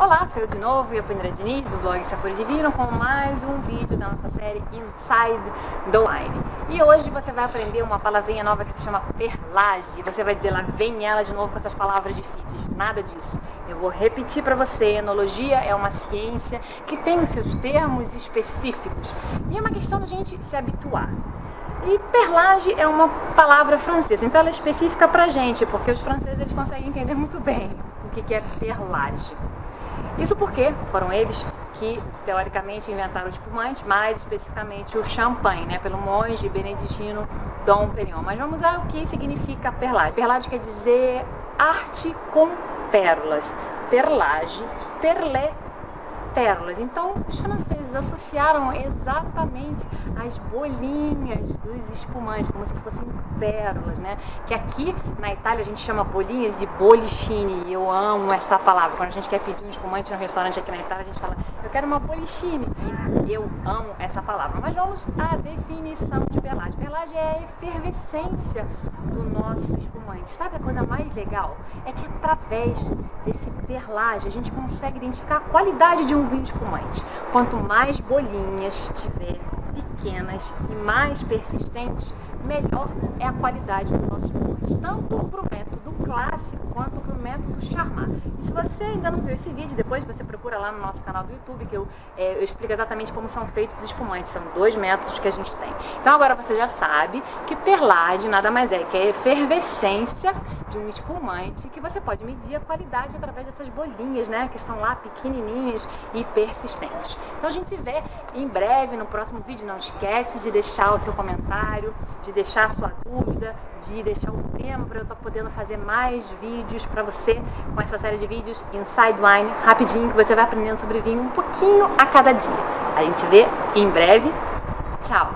Olá, sou eu de novo, Iapandra Diniz, do blog Sapor Divino, com mais um vídeo da nossa série Inside the Wine. E hoje você vai aprender uma palavrinha nova que se chama perlage. Você vai dizer lá, vem ela de novo com essas palavras difíceis. Nada disso. Eu vou repetir para você, enologia é uma ciência que tem os seus termos específicos. E é uma questão da gente se habituar. E perlage é uma palavra francesa, então ela é específica pra gente, porque os franceses eles conseguem entender muito bem o que é perlage. Isso porque foram eles que teoricamente inventaram o espumante, mais especificamente o champanhe, né, pelo monge beneditino Dom Perignon. Mas vamos ao que significa perlage. Perlage quer dizer arte com pérolas. Perlage, perlé pérolas. Então, os franceses associaram exatamente as bolinhas dos espumantes, como se fossem pérolas, né? Que aqui na Itália a gente chama bolinhas de bollicine, e eu amo essa palavra. Quando a gente quer pedir um espumante no restaurante aqui na Itália, a gente fala, eu quero uma bollicine. E eu amo essa palavra. Mas vamos à definição de perlage. Perlage é a efervescência do nosso espumante. Sabe a coisa mais legal? É que através desse perlage a gente consegue identificar a qualidade de um vinho espumante. Quanto mais bolinhas tiver pequenas e mais persistentes, melhor é a qualidade do nosso espumante. Tanto para o método clássico quanto para o método charmar. Se você ainda não viu esse vídeo, depois você procura lá no nosso canal do YouTube, que eu, é, eu explico exatamente como são feitos os espumantes. São dois métodos que a gente tem. Então agora você já sabe que perlade nada mais é que a efervescência um espumante que você pode medir a qualidade através dessas bolinhas, né? Que são lá pequenininhas e persistentes. Então a gente se vê em breve no próximo vídeo. Não esquece de deixar o seu comentário, de deixar a sua dúvida, de deixar o tema para eu estar podendo fazer mais vídeos para você com essa série de vídeos Inside Wine, rapidinho, que você vai aprendendo sobre vinho um pouquinho a cada dia. A gente se vê em breve. Tchau!